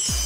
す